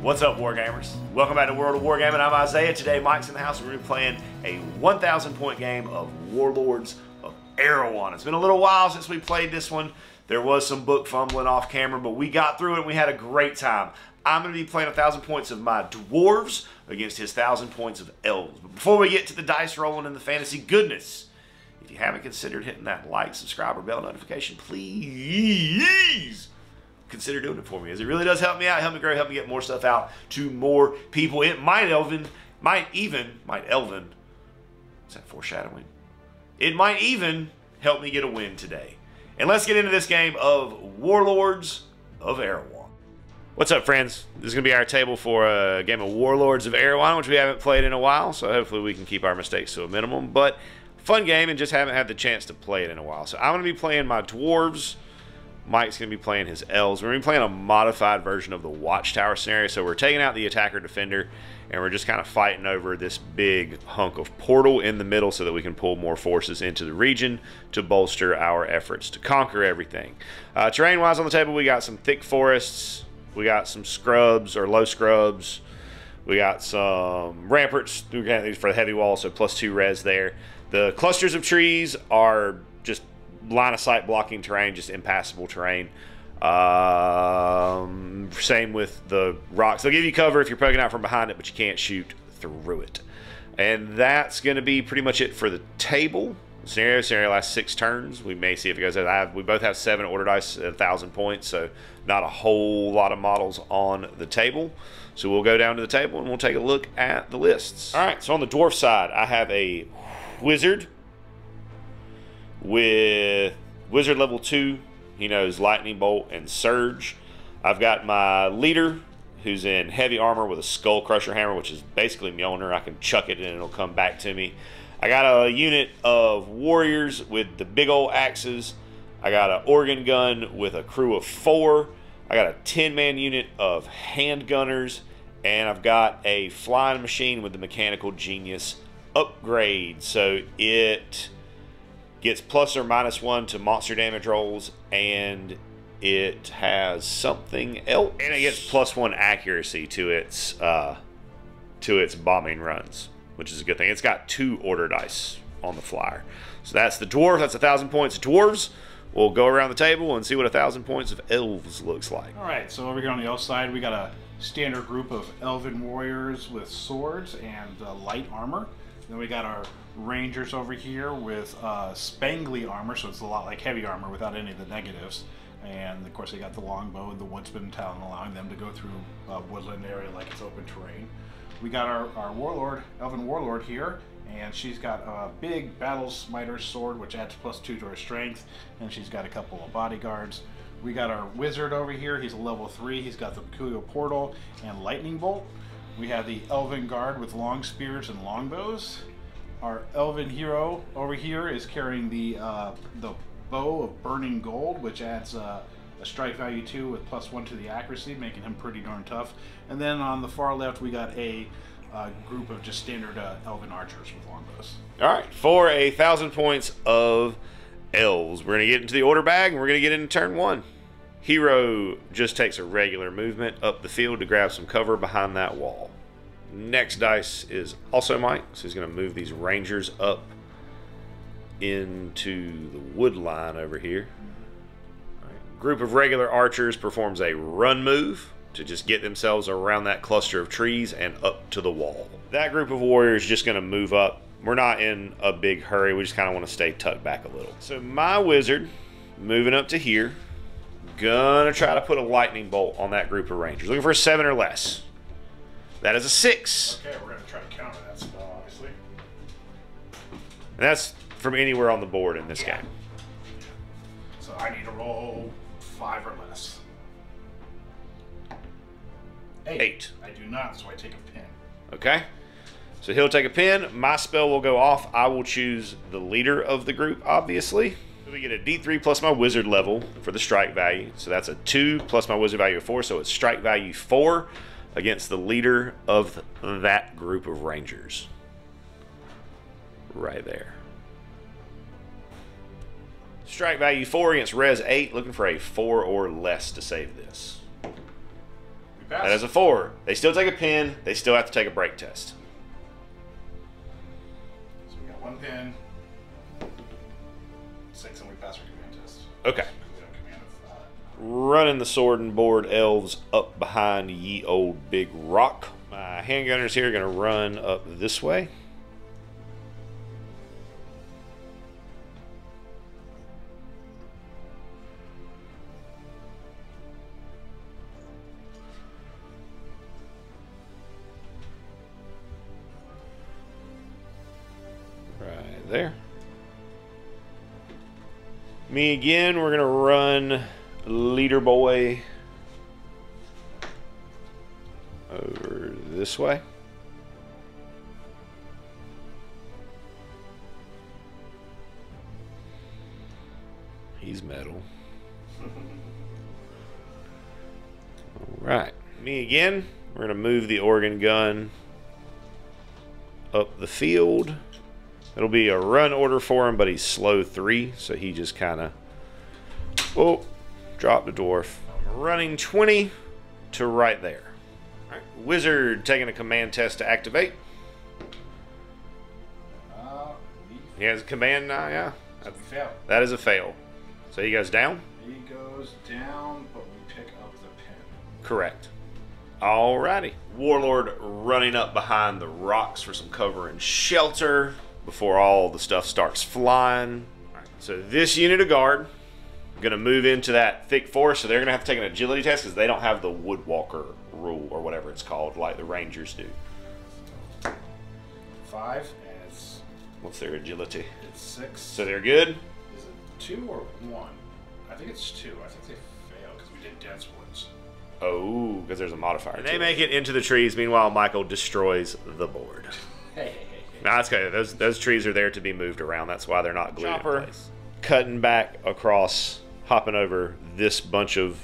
What's up, Wargamers? Welcome back to World of Wargaming. I'm Isaiah. Today, Mike's in the house. We're going to be playing a 1,000 point game of Warlords of Erehwon. It's been a little while since we played this one. There was some book fumbling off camera, but we got through it and we had a great time. I'm going to be playing 1,000 points of my dwarves against his 1,000 points of elves. But before we get to the dice rolling and the fantasy goodness, if you haven't considered hitting that like, subscribe, or bell notification, please consider doing it for me, as it really does help me out, help me grow, help me get more stuff out to more people. It might Elvin, might even, might Elvin, is that foreshadowing? It might even help me get a win today. And let's get into this game of Warlords of Erehwon. What's up, friends? This is going to be our table for a game of Warlords of Erehwon, which we haven't played in a while, so hopefully we can keep our mistakes to a minimum. But fun game and just haven't had the chance to play it in a while. So I'm going to be playing my dwarves, Mike's going to be playing his elves. We're going to be playing a modified version of the Watchtower scenario. So we're taking out the attacker defender, and we're just kind of fighting over this big hunk of portal in the middle so that we can pull more forces into the region to bolster our efforts to conquer everything. Uh, Terrain-wise on the table, we got some thick forests. We got some scrubs or low scrubs. We got some ramparts for the heavy wall, so plus two res there. The clusters of trees are just line of sight blocking terrain, just impassable terrain. Um, same with the rocks. They'll give you cover if you're poking out from behind it, but you can't shoot through it. And that's going to be pretty much it for the table. Scenario scenario lasts six turns. We may see if it goes. Have, we both have seven order dice at a thousand points, so not a whole lot of models on the table. So we'll go down to the table and we'll take a look at the lists. All right. So on the dwarf side, I have a wizard with Wizard level 2, he knows Lightning Bolt and Surge. I've got my leader who's in heavy armor with a Skull Crusher hammer, which is basically Mjolnir. I can chuck it and it'll come back to me. I got a unit of warriors with the big old axes. I got an organ gun with a crew of four. I got a 10 man unit of handgunners. And I've got a flying machine with the mechanical genius upgrade. So it gets plus or minus one to monster damage rolls, and it has something else, and it gets plus one accuracy to its uh, to its bombing runs, which is a good thing. It's got two order dice on the flyer, so that's the dwarf. That's a thousand points of dwarves. We'll go around the table and see what a thousand points of elves looks like. All right, so over here on the elf side, we got a standard group of elven warriors with swords and uh, light armor. Then we got our Rangers over here with uh, spangly armor, so it's a lot like heavy armor without any of the negatives. And of course, they got the longbow and the woodsman talent, allowing them to go through a woodland area like it's open terrain. We got our, our warlord, elven warlord here, and she's got a big battle smiter sword, which adds plus two to her strength, and she's got a couple of bodyguards. We got our wizard over here. He's a level three. He's got the peculiar portal and lightning bolt. We have the elven guard with long spears and longbows our elven hero over here is carrying the uh, the bow of burning gold, which adds uh, a strike value two with plus one to the accuracy, making him pretty darn tough. And then on the far left, we got a uh, group of just standard uh, elven archers with longbows. All right, for a thousand points of elves, we're gonna get into the order bag, and we're gonna get into turn one. Hero just takes a regular movement up the field to grab some cover behind that wall. Next dice is also Mike, so he's going to move these Rangers up into the wood line over here. Right. Group of regular archers performs a run move to just get themselves around that cluster of trees and up to the wall. That group of warriors just going to move up. We're not in a big hurry. We just kind of want to stay tucked back a little. So my wizard moving up to here. Gonna try to put a lightning bolt on that group of rangers. Looking for a seven or less. That is a six. Okay, we're to try to counter that spell, obviously. And that's from anywhere on the board in this yeah. game. So I need to roll five or less. Eight. Eight. I do not, so I take a pin. Okay. So he'll take a pin. My spell will go off. I will choose the leader of the group, obviously. So we get a D3 plus my wizard level for the strike value. So that's a 2 plus my wizard value of 4. So it's strike value 4 against the leader of that group of Rangers. Right there. Strike value 4 against Res 8, looking for a 4 or less to save this. That is a four. They still take a pin. They still have to take a break test. So we got one pin. Okay. Running the sword and board elves up behind ye old big rock. My handgunners here are going to run up this way. Right there. Me again, we're going to run Leader Boy over this way. He's metal. Alright. Me again. We're going to move the organ gun up the field. It'll be a run order for him, but he's slow three, so he just kind of. Oh, drop the dwarf. I'm running 20 to right there. All right, Wizard taking a command test to activate. Uh, He has a command now, yeah. so fail. That is a fail. So he goes down? He goes down, but we pick up the pin. Correct. Alrighty. Warlord running up behind the rocks for some cover and shelter before all the stuff starts flying. Alright, so this unit of guard going to move into that thick forest, so they're going to have to take an agility test because they don't have the woodwalker rule or whatever it's called, like the rangers do. Five, and it's What's their agility? it's six. So they're good. Is it two or one? I think it's two. I think they fail because we did dense woods. Oh, because there's a modifier. And they make it into the trees. Meanwhile, Michael destroys the board. Hey. No, that's good. Those those trees are there to be moved around. That's why they're not glued in place. Cutting back across, hopping over this bunch of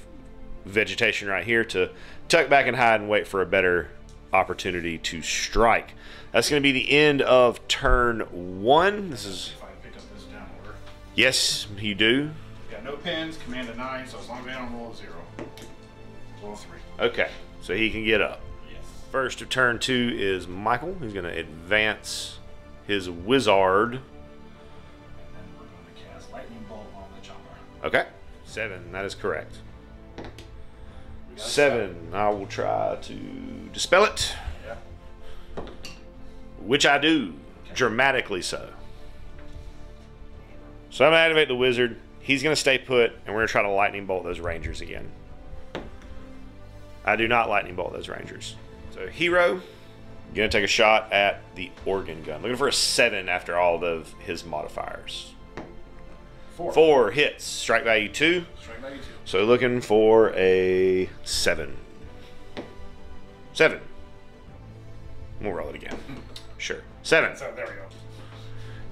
vegetation right here to tuck back and hide and wait for a better opportunity to strike. That's going to be the end of turn one. This is If I pick up this down order. yes, you do. We got no pins, command a nine, so as long as they don't roll a zero. Roll a three. Okay, so he can get up. First of turn two is Michael. He's going to advance his wizard. Going to. Okay, seven. That is correct. Seven. I will try to dispel it, which I do, dramatically so. So I'm gonna activate the wizard. He's gonna stay put, and we're gonna try to lightning bolt those rangers again. I do not lightning bolt those rangers. So hero, gonna take a shot at the organ gun. Looking for a seven after all of his modifiers. Four. Four hits, strike value two. Strike value two. So looking for a seven. Seven. We'll roll it again. Sure. Seven. So there we go.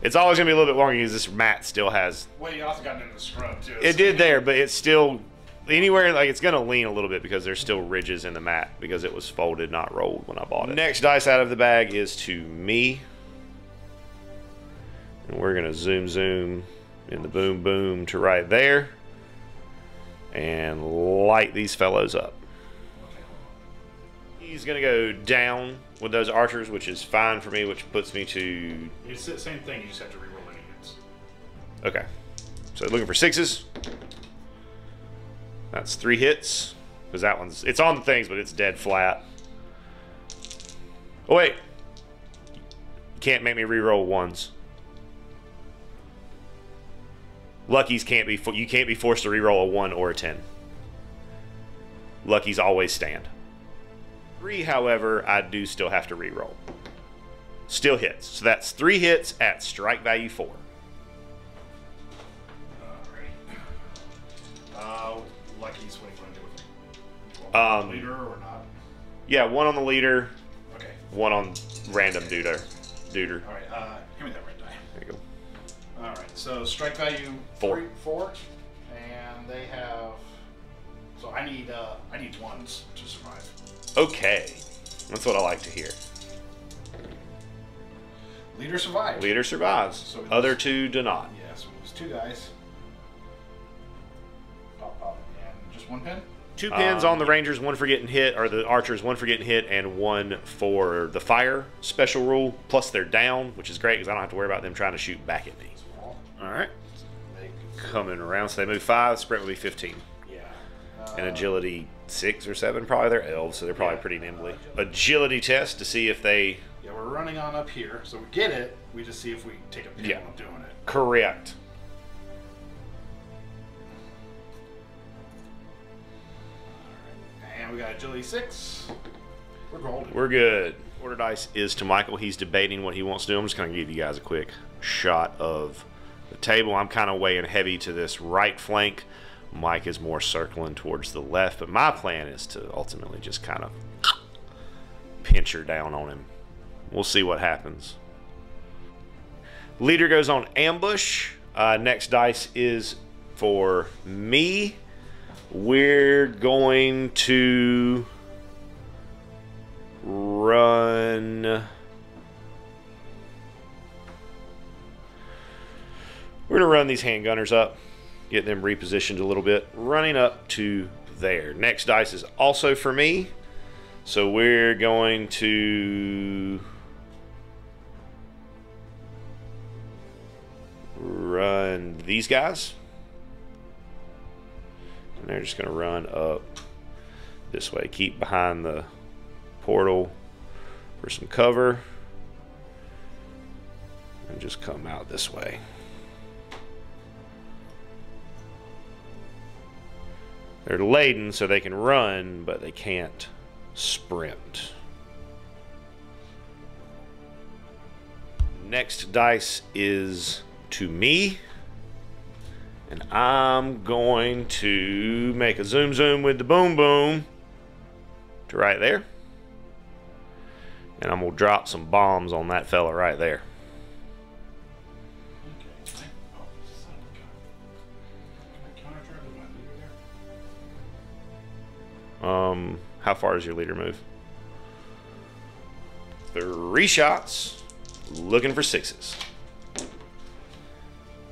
It's always gonna be a little bit longer because this mat still has. Well, you also got into the scrub too. It did there, but it's still anywhere like it's gonna lean a little bit because there's still ridges in the mat because it was folded, not rolled when I bought it. Next dice out of the bag is to me, and we're gonna zoom zoom in the boom boom to right there, and light these fellows up. He's gonna go down with those archers, which is fine for me, which puts me to It's the same thing. You just have to reroll any hits. Okay. So looking for sixes. That's three hits. Because that one's... It's on the things, but it's dead flat. Oh, wait. You can't make me reroll ones. Luckies can't be... You can't be forced to reroll a 1 or a 10. Luckies always stand. 3, however, I do still have to reroll. Still hits. So that's 3 hits at strike value 4. Lucky's what are you going to do with me? Um, leader or not? Yeah, one on the leader, Okay. one on random duder. Duder. Alright, uh, give me that red die. There you go. Alright, so strike value Four. three- four, and they have. So I need uh, I need ones to survive. Okay. That's what I like to hear. Leader survives. Leader survives. So Other lose- two do not. Yes, we lose two dice. One pin. Two pins um, on the Rangers, one for getting hit, or the Archers, one for getting hit, and one for the fire special rule. Plus they're down, which is great because I don't have to worry about them trying to shoot back at me. All right. Coming around, so they move five. Sprint will be 15. Yeah. And uh, agility six or seven, probably. They're elves, so they're probably pretty nimbly. Agility test to see if they Yeah, we're running on up here, so we get it. We just see if we take a pin Yeah. while doing it. correct. And we got agility six. We're golden. We're good. Order dice is to Michael. He's debating what he wants to do. I'm just going to give you guys a quick shot of the table. I'm kind of weighing heavy to this right flank. Mike is more circling towards the left, but my plan is to ultimately just kind of pinch her down on him. We'll see what happens. Leader goes on ambush. Uh, next dice is for me. We're going to run. We're going to run these handgunners up, get them repositioned a little bit, running up to there. Next dice is also for me. So we're going to run these guys. And they're just going to run up this way. Keep behind the portal for some cover. And just come out this way. They're laden so they can run, but they can't sprint. Next dice is to me. And I'm going to make a zoom zoom with the boom boom to right there. And I'm going to drop some bombs on that fella right there. Um, how far does your leader move? Three shots, looking for sixes.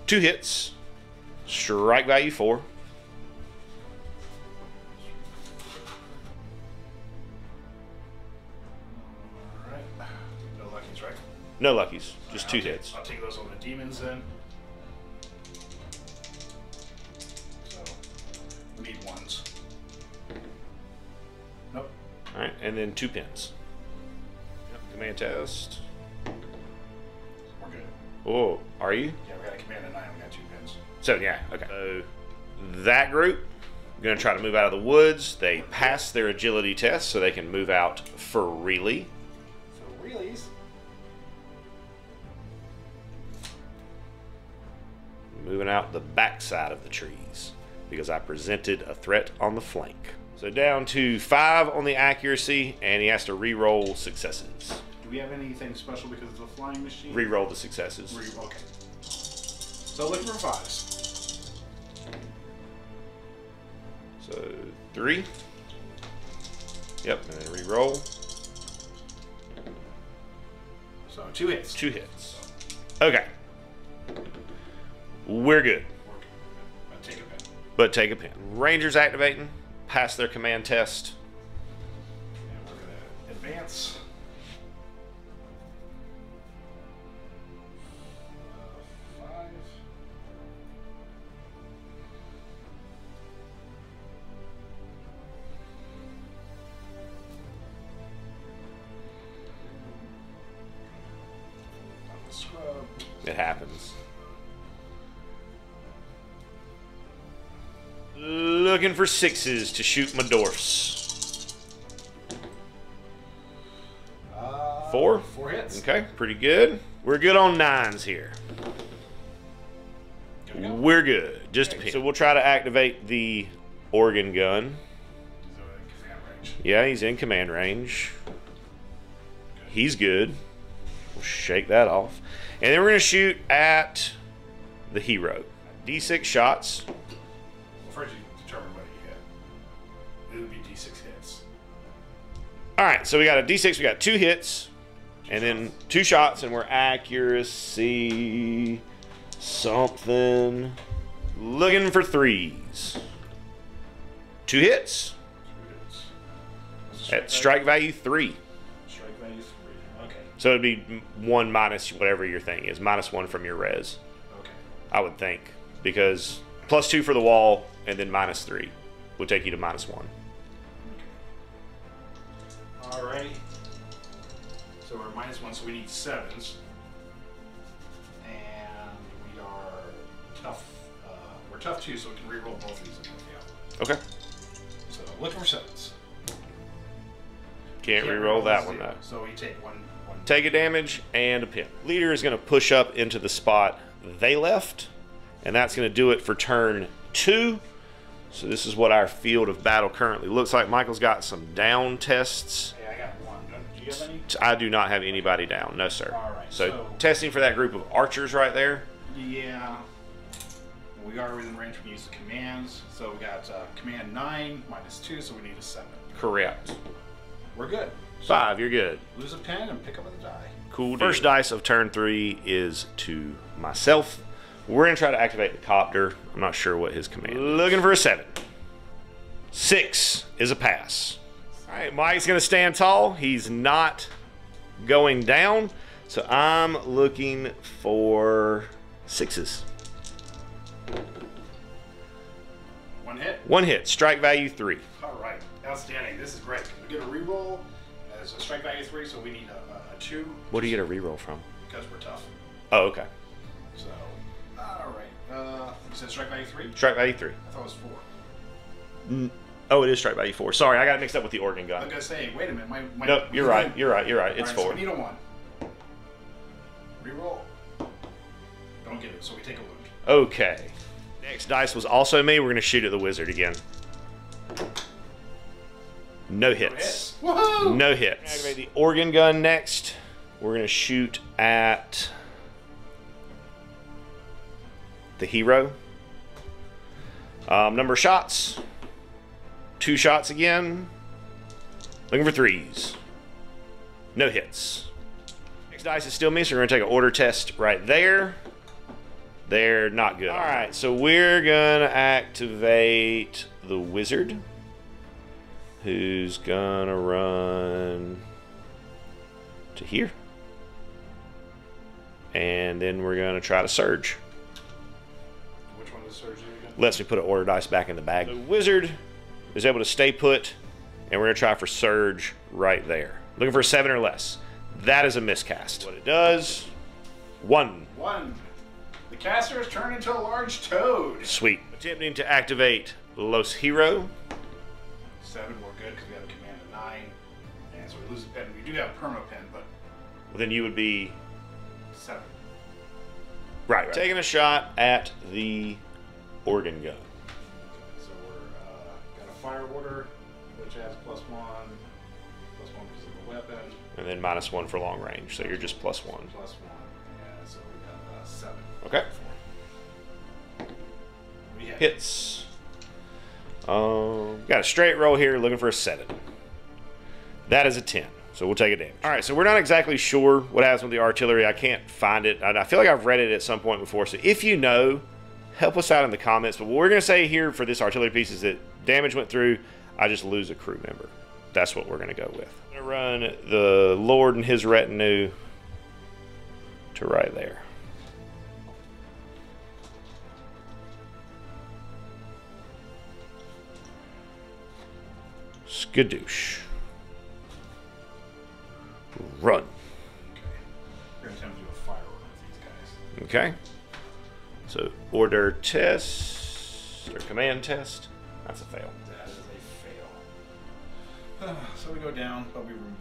Two hits, strike value four. Alright. No luckies, right? No luckies, just two I'll take- hits. I'll take those on the demons then. So, we need ones. Nope. All right, and then two pins. Yep, command test. We're good. Oh, are you? So yeah, okay. So that group going to try to move out of the woods. They pass their agility test, so they can move out for freely. For realies. moving out the backside of the trees because I presented a threat on the flank. So down to five on the accuracy, and he has to re-roll successes. Do we have anything special because of the flying machine? Re-roll the successes. Re- okay. So looking for fives. Three. Yep, and then re-roll. So two hits. Two hits. Okay. We're good. Uh, take a pin. But take a pin. Rangers activating. Pass their command test. For sixes to shoot my dwarfs. Uh, Four? Four hits. Okay, pretty good. We're good on nines here. Go. We're good. Just a pin. So we'll try to activate the organ gun. He's in range. Yeah, he's in command range. He's good. We'll shake that off. And then we're going to shoot at the hero. D6 shots. All right, so we got a D6. We got two hits, and then two shots, and we're accuracy something. Looking for threes. Two hits, At strike value three. Strike value three. Okay. So it'd be one minus whatever your thing is, minus one from your res. Okay. I would think because plus two for the wall and then minus three would take you to minus one. Alrighty. So we're minus one, so we need sevens. And we are tough. Uh, we're tough two, so we can reroll both of these. Okay. So looking for sevens. Can't Can't re-roll that one though. So we take one. one Take a damage and a pin. Leader is going to push up into the spot they left, and that's going to do it for turn two. So this is what our field of battle currently looks like. Michael's got some down tests. I do not have anybody down. No, sir. All right, so, so- testing for that group of archers right there. Yeah. We are within range. We use the commands. So we got uh, command nine minus two, so we need a seven. Correct. We're good. So Five, you're good. lose a pen and pick up a die. Cool. First dice of turn three is to myself. We're gonna try to activate the copter. I'm not sure what his command. is. Looking for a seven. Six is a pass. All right, Mike's gonna stand tall. He's not going down, so I'm looking for sixes. One hit. One hit. Strike value three. All right. Outstanding. This is great. We get a reroll as a strike value three, so we need a, a, two What do you get a reroll from? because we're tough. Oh, okay. So, all right. Uh, you said strike value three. Strike value three. I thought it was four. Oh, it is strike value four. Sorry, I got it mixed up with the organ gun. I was gonna say, wait a minute. My, my Nope, you're right. You're right. You're right. It's All right, four. So we need a one. Reroll. Don't get it. So we take a wound. Okay. Next dice was also me. We're going to shoot at the wizard again. No hits. Woohoo! No hits. Activate the organ gun next. We're going to shoot at the hero. Um, number of shots. Two shots again. Looking for threes. No hits. Next dice is still me, so we're going to take an order test right there. They're not good. All right, so we're gonna activate the wizard, who's gonna run to here, and then we're gonna try to surge. Which one does surge again? Lets me put an order dice back in the bag. The wizard is able to stay put, and we're gonna try for surge right there. Looking for a seven or less. That is a miscast. What it does, one. One. The caster has turned into a large toad. Sweet. Attempting to activate Los Hero. Seven, we're good because we have a command of nine. And so we lose a pen. We do have a perma pen, but Well, then you would be seven. right, taking a shot at the organ gun. Fire order, which adds plus one, plus one because of the weapon, And then minus one for long range, so you're just plus one. plus one. And so we got uh, seven. Okay. We hit. Hits. Um, got a straight roll here, looking for a seven. That is a ten, so we'll take a damage. All right, so we're not exactly sure what happens with the artillery. I can't find it. I feel like I've read it at some point before. So if you know, help us out in the comments. But what we're gonna say here for this artillery piece is that damage went through. I just lose a crew member. That's what we're gonna go with. I'm gonna run the Lord and his retinue to right there. Skadoosh. Run. We're going to attempt to do a fire order with these guys. Okay. So order test or command test. That's a fail. That is a fail. so we go down, but we remove it.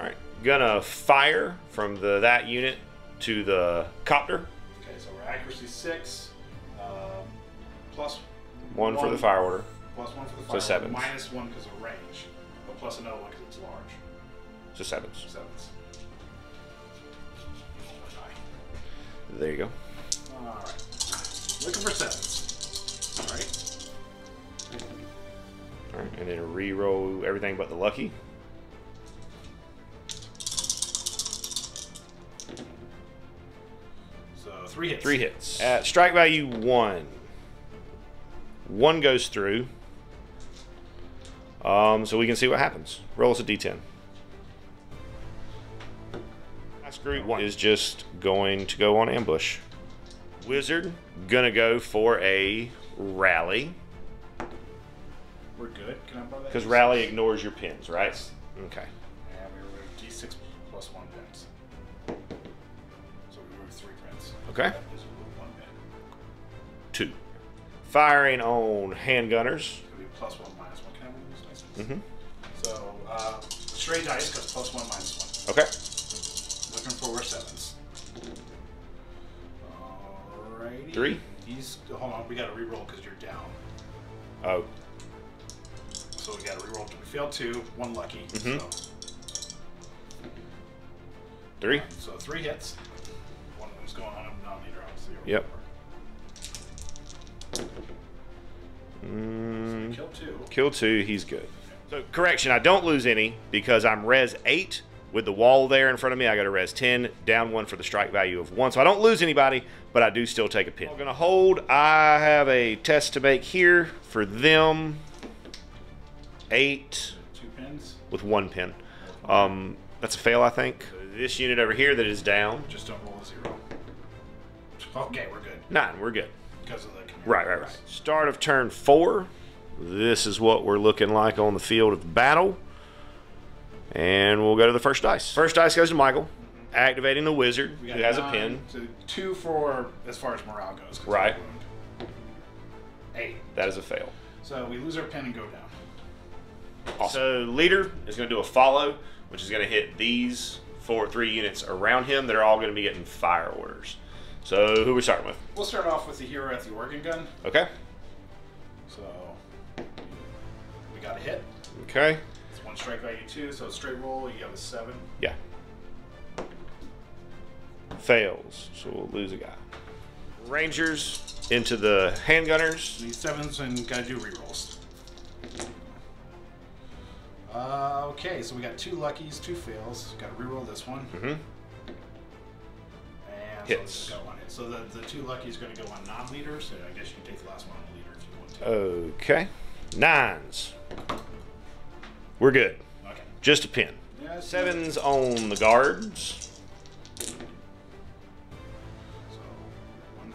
All right. Gonna fire from the that unit to the copter. Okay, so we're accuracy six, um, plus One, for the fire order. plus one for the So fire order, sevens. minus one because of range, but plus another one because it's large. So sevens. Sevens. There you go. All right. Looking for sevens. All right. All right, and then re-roll everything but the lucky. So three hits. Three hits. At strike value one. One goes through. Um, so we can see what happens. Roll us a d10. Last group is just going to go on ambush. Wizard gonna go for a rally We're good. Can I borrow that? because rally ignores your pins, right? Okay. And we remove d6 plus one pins. So we remove three pins. Okay. That is one pin. Two. Firing on handgunners. It'll be plus one minus one. Can I remove these dice? Mhm. So uh, straight dice because plus one minus one. Okay. For sevens. Alrighty. Three. He's hold on. We got to re-roll because you're down. Oh, So we got to re-roll. We failed two. One lucky. Mhm. So, three. so three hits. One of them's going on a non-leader, obviously. Yep. Mm, Kill two. kill two. He's good. So correction, I don't lose any because I'm res eight with the wall there in front of me. I got a res ten, down one for the strike value of one. So I don't lose anybody, but I do still take a pin. I'm gonna hold. I have a test to make here for them. Eight Two pins. with one pin. Um, that's a fail, I think. This unit over here that is down. Just don't roll a zero. Okay, we're good Nine. We're good. because of the command. Right, right, right. Start of turn four. This is what we're looking like on the field of battle. And we'll go to the first dice. First dice goes to Michael, activating the wizard, We who got has a pin. So two for as far as morale goes. 'cause of Right. the wound. Eight. That is a fail. So we lose our pin and go down. So leader is going to do a follow, which is going to hit these four, three units around him. They're all going to be getting fire orders. So who we starting with? We'll start off with the hero at the organ gun. Okay. So we got a hit. Okay. Strike value two, so straight roll. You have a seven. Yeah. Fails. So we'll lose a guy. Rangers into the handgunners. These sevens and gotta do rerolls. Uh, okay, so we got two luckies, two fails. Got to reroll this one. Mm-hmm. And Hits. So, got one hit. so the, the two luckies going to go on non-leader. So I guess you can take the last one on the leader if you want to. Okay. Nines. We're good. Okay. Just a pin. Yeah, Sevens on the guards. So one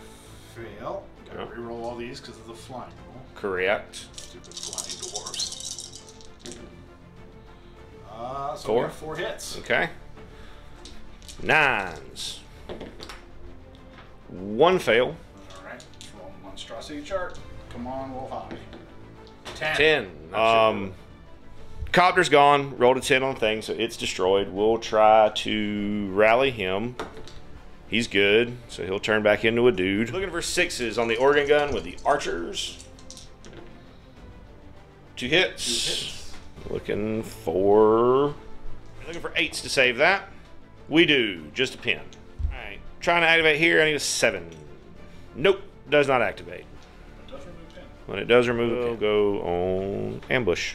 fail. Got to Yep. reroll all these because of the flying roll. Correct. Stupid flying dwarfs. Uh, so Four. four hits. Okay. Nines. One fail. All right, let's roll monstrosity chart. Come on, roll high. Ten. Ten. Um, copter's gone. Rolled a ten on thing, so it's destroyed. We'll try to rally him. He's good, so he'll turn back into a dude. Looking for sixes on the organ gun with the archers. Two hits. Two hits. Looking for looking for eights to save that. We do. Just a pin. Alright. Trying to activate here, I need a seven. Nope, does not activate. It does. When it does remove, we'll go on ambush.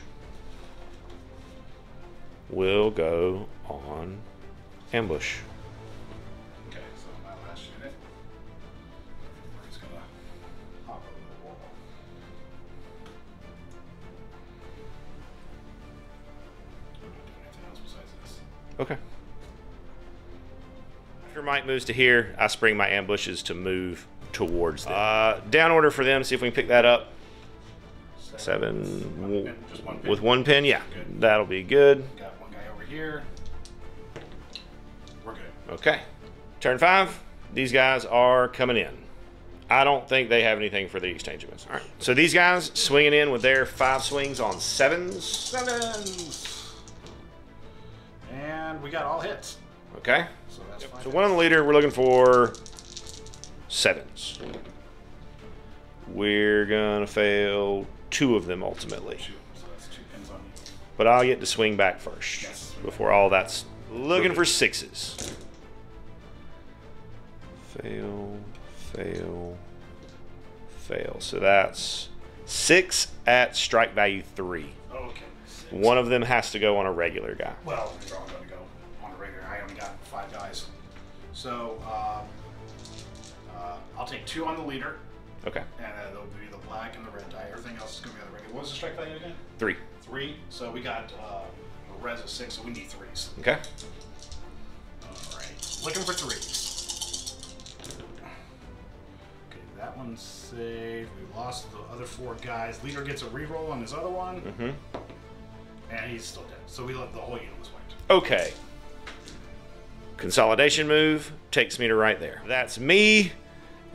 We'll go on ambush. Okay, so my last unit. Everybody's gonna hop over the wall. I'm not doing anything else besides this. Okay. After Mike moves to here, I spring my ambushes to move towards them. Uh, down order for them. See if we can pick that up. Seven One pin, just one pin. with one pin. Yeah, Good. that'll be good. Got one guy over here. We're good. Okay. Turn five. These guys are coming in. I don't think they have anything for the exchange of us. All right. So these guys swinging in with their five swings on sevens. Sevens. And we got all hits. Okay. So that's fine. So one on the leader, we're looking for sevens. We're gonna fail two of them ultimately, Two. So that's two pins on you. but I'll get to swing back first Yes. Before all that's looking for sixes. Fail, fail, fail. So that's six at strike value three. Okay. Six. One of them has to go on a regular guy. Well, they're all going to go on a regular. I only got five guys. So um, uh, I'll take two on the leader. Okay. And uh, there'll be the black and the red die. Everything else is going to be on the regular. What was the strike value again? Three. Three. So we got uh, a res of six, so we need threes. Okay. All right. Looking for threes. Okay, that one's saved. We lost the other four guys. Leader gets a reroll on his other one. Mm-hmm. And he's still dead. So we let the whole unit was wiped. Okay. Consolidation move takes me to right there. That's me,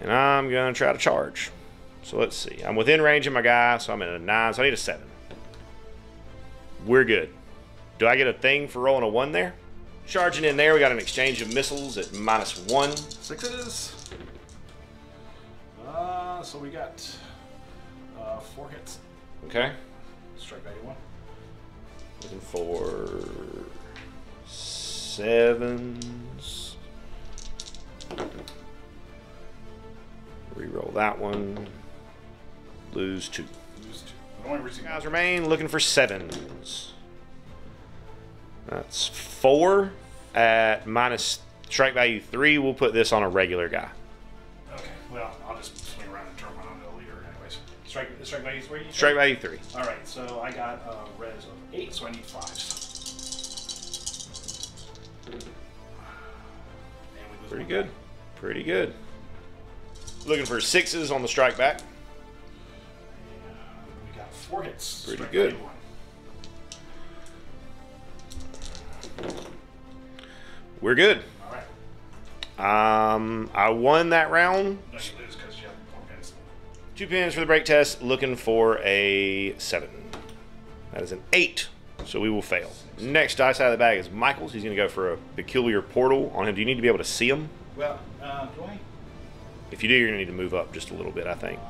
and I'm going to try to charge. So let's see. I'm within range of my guy, so I'm at a 9, so I need a 7. We're good. Do I get a thing for rolling a 1 there? Charging in there, we got an exchange of missiles at minus 1. Sixes. Uh, so we got uh, four hits. Okay. Strike value 1. Looking for sevens. Reroll that one. Lose two. Lose two. But only receive Guys remain looking for sevens. That's four at minus strike value three. We'll put this on a regular guy. Okay, well, I'll just swing around and turn one on the leader anyways. Strike, strike value 3? Strike value three. Alright, so I got a res of 8, so I need 5s. And we lose Pretty good. guy. Pretty good. Looking for sixes on the strike back. And we got 4 hits. Pretty Strike good. We're good. Um, I won that round. No, you lose because you have 4 pins. Two pins for the break test. Looking for a seven. That is an eight. So we will fail. Next dice out of the bag is Michael's. He's going to go for a peculiar portal on him. Do you need to be able to see him? Well, uh, do I? If you do, you're going to need to move up just a little bit, I think.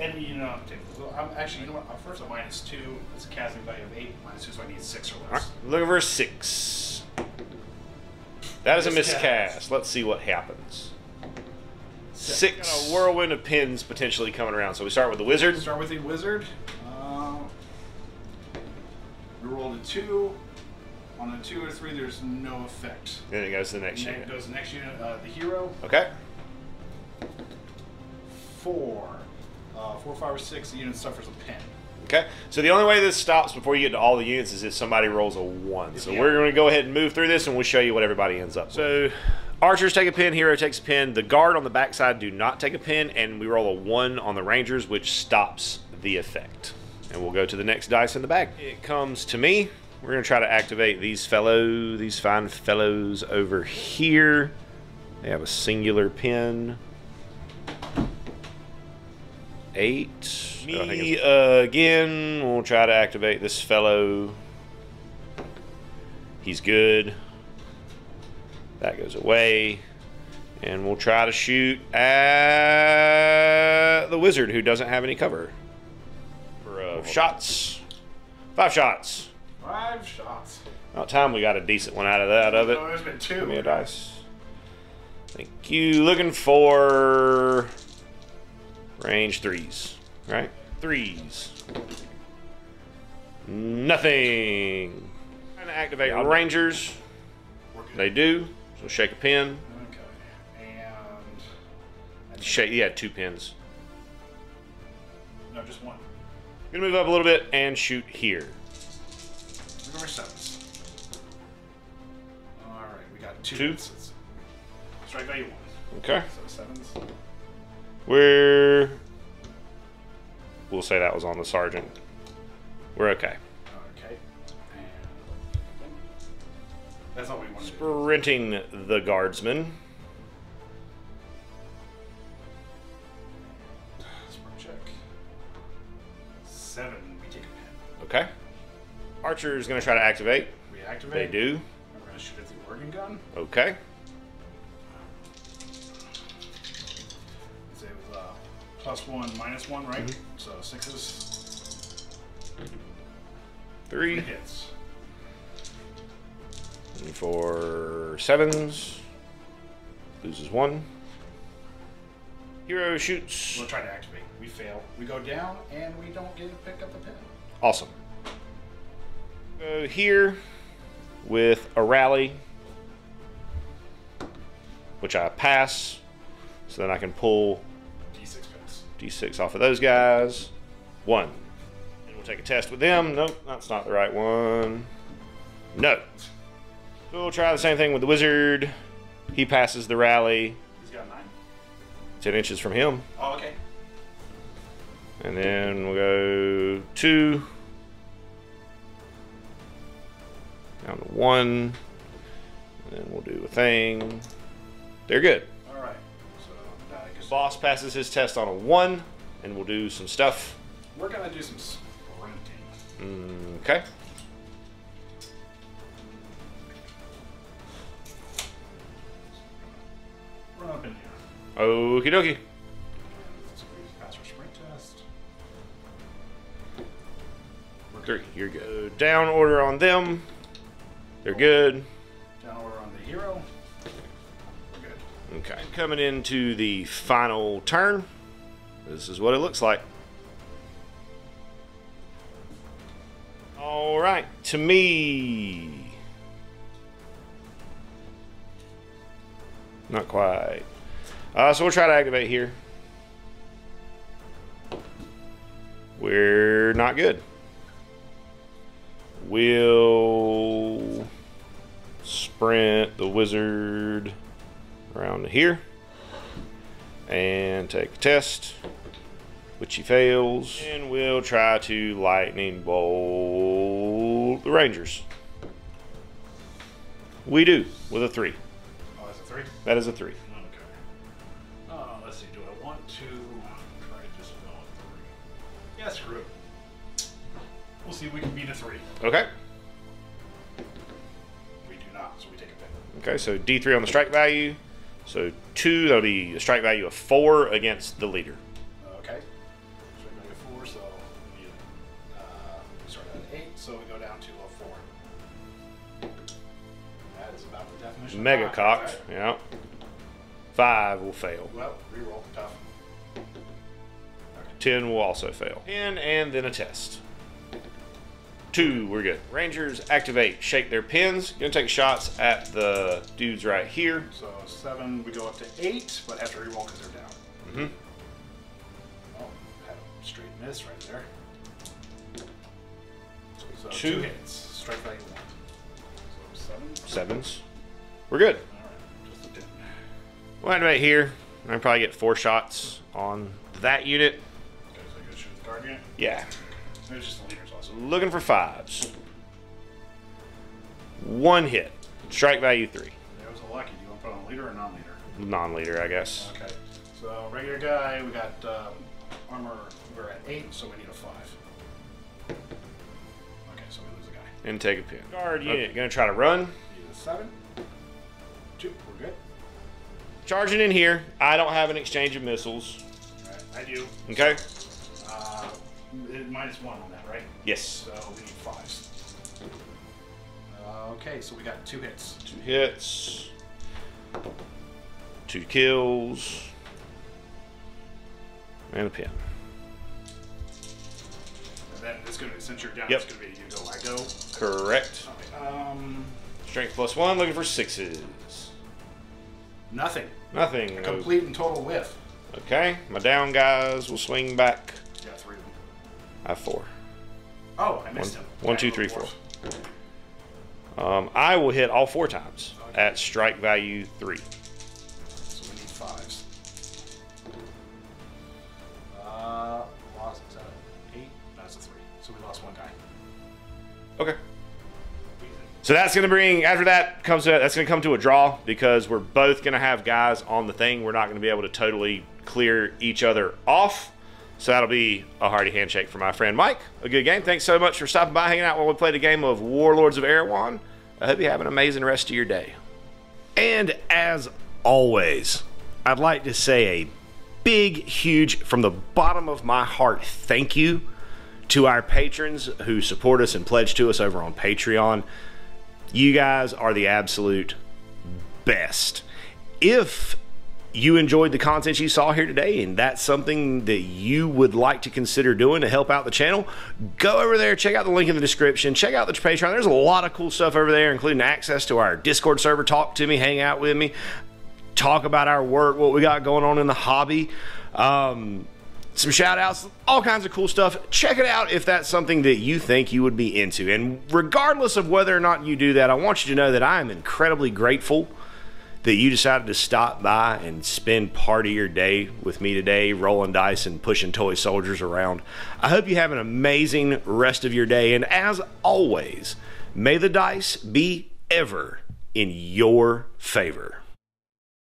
And you know, I'm, taking, well, I'm actually, you know what? First, a minus two. It's a casting value of eight. Minus two, so I need six or less. right, looking for a six. That is a Miscast. miscast. Let's see what happens. Six. Got a whirlwind of pins potentially coming around. So we start with the wizard. Start with a wizard. Uh, we rolled a two. On a two or three, there's no effect. Then it goes to the next Next unit. goes the next unit. Uh, the hero. Okay. Four. Uh, four, five, or six. The unit suffers a pin. Okay, so the only way this stops before you get to all the units is if somebody rolls a one. So Yeah. we're going to go ahead and move through this, and we'll show you what everybody ends up. with. So archers take a pin, hero takes a pin. The guard on the backside do not take a pin, and we roll a one on the rangers, which stops the effect. And we'll go to the next dice in the bag. It comes to me. We're going to try to activate these fellow, these fine fellows over here. They have a singular pin. Eight. Me uh, again. We'll try to activate this fellow. He's good. That goes away. And we'll try to shoot at the wizard who doesn't have any cover. For uh, shots. Five shots. Five shots. About time we got a decent one out of that of it. Oh, there's been two. Give me a dice. Thank you. Looking for range threes, right? Threes. Nothing. Trying to activate Rangers. They do. So shake a pin. Okay. And. Shake. Yeah, two pins. No, just one. Gonna move up a little bit and shoot here. We're sevens. All right, we got two. Two? hits. Strike value one. Okay. So sevens. We're. We'll say that was on the sergeant. We're okay. Okay. That's all we want. Sprinting the guardsman. Sprint check. Seven. We take a pin. Okay. Archer's gonna try to activate. We activate. They do. We're gonna shoot at the organ gun. Okay. Plus one, minus one, right? Mm-hmm. So sixes. Three. It hits. And for sevens. Loses one. Hero shoots. We'll try to activate. We fail. We go down, and we don't get to pick up the pin. Awesome. Go here with a rally, which I pass, so then I can pull D6 off of those guys. One. And we'll take a test with them. Nope, that's not the right one. No. So we'll try the same thing with the wizard. He passes the rally. He's got nine. 10 inches from him. Oh, okay. And then we'll go two. Down to one. And then we'll do a thing. They're good. Boss passes his test on a one, and we'll do some stuff. we're gonna do some sprinting. Okay. Run up in here. Okie dokie. Let's see if we pass our sprint test. Three. You're good. Down order on them. They're good. Down order on the hero. Okay. Coming into the final turn. This is what it looks like. All right. To me. Not quite. Uh, so we'll try to activate here. We're not good. We'll sprint the wizard around to here and take a test, which he fails. And we'll try to lightning bolt the Rangers. We do with a three. Oh, that's a three. That is a three. Okay. Uh, let's see. Do I want to try to just go three? Yeah, screw it. We'll see if we can beat a three. Okay. We do not, so we take a pick. Okay, so D3 on the strike value. So two, that'll be a strike value of four against the leader. Okay. So we go to four, so we, uh, we start at eight, so we go down to a four. That is about the definition. Mega cocked. right? Yeah. Five will fail. Well, reroll. Tough. Okay. 10 will also fail. 10 and then a test. Two, we're good. Rangers activate, shake their pins. Gonna take shots at the dudes right here. So seven, we go up to eight, but have to reroll because they're down. Mm-hmm. Oh, had a straight miss right there. So Two. two hits. Strike value one. So seven. Sevens. We're good. All right, just a dip. We'll activate here. I probably get four shots on that unit. Okay, so I go shoot the guard unit. Yeah. There's just the leaders also. Looking for fives. One hit. Strike value three. That was a lucky. Do you want to put on leader or non-leader? Non-leader, I guess. Okay. So regular guy, we got um, armor. We're at eight, so we need a five. Okay, so we lose a guy. And take a pin. Guard unit. Gonna try to run. Need a seven. Two. We're good. Charging in here. I don't have an exchange of missiles. All right, I do. Okay. It- minus one on that, right? Yes. So we need fives. Uh, okay, so we got two hits. Two hits. Two kills. And a pin. And then it's gonna since you're down, Yep. it's gonna be you go, I go. Correct. Okay, um, Strength plus one, looking for sixes. nothing. Nothing. Complete and total whiff. Okay. My down guys will swing back. I have four. Oh, I missed One- him. one, Okay, two, three, fourth. Um, I will hit all four times at strike value three. So we need fives. Uh, lost uh, eight. That's a three. So we lost one guy. Okay. So that's going to bring after that comes to, that's going to come to a draw because we're both going to have guys on the thing. We're not going to be able to totally clear each other off. So that'll be a hearty handshake for my friend Mike. A good game. Thanks so much for stopping by, hanging out while we played a game of Warlords of Erehwon. I hope you have an amazing rest of your day. And as always, I'd like to say a big, huge, from the bottom of my heart, thank you to our patrons who support us and pledge to us over on Patreon. You guys are the absolute best. If you enjoyed the content you saw here today and that's something that you would like to consider doing to help out the channel, go over there, check out the link in the description, check out the Patreon. There's a lot of cool stuff over there, including access to our Discord server, talk to me, hang out with me, talk about our work, what we got going on in the hobby. Um, some shout outs, all kinds of cool stuff. Check it out if that's something that you think you would be into. And regardless of whether or not you do that, I want you to know that I am incredibly grateful that you decided to stop by and spend part of your day with me today, rolling dice and pushing toy soldiers around. I hope you have an amazing rest of your day. And as always, may the dice be ever in your favor.